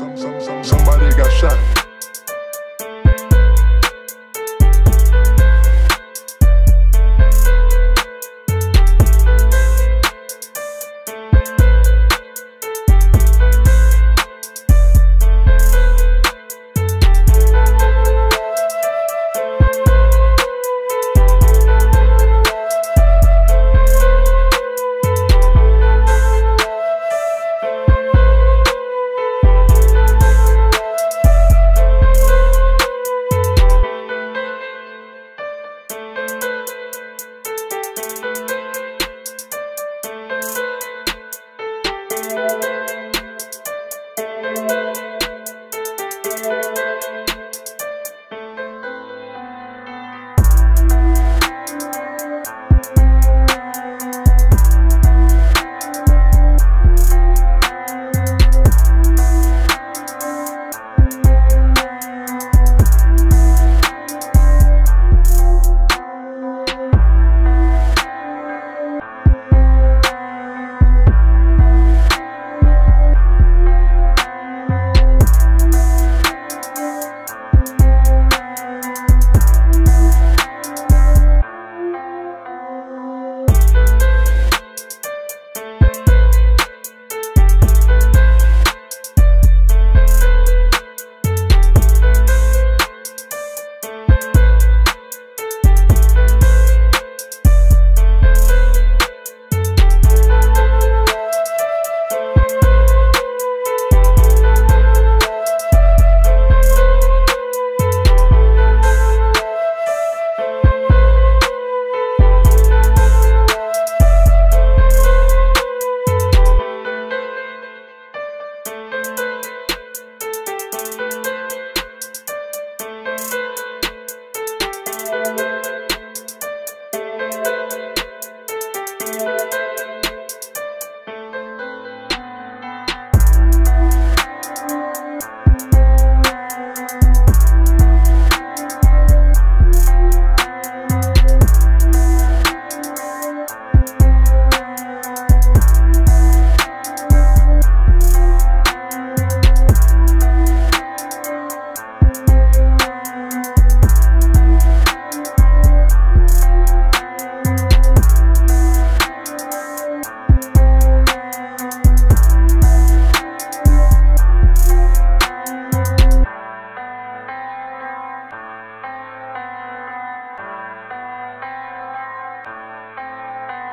some, some, some, somebody got shot.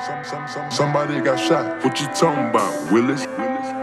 Some, some, some, somebody got shot. What you talking about, Willis? Willis?